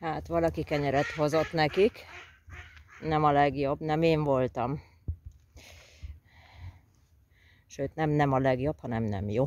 Hát valaki kenyeret hozott nekik. Nem a legjobb, nem én voltam. Sőt, nem nem a legjobb, hanem nem jó.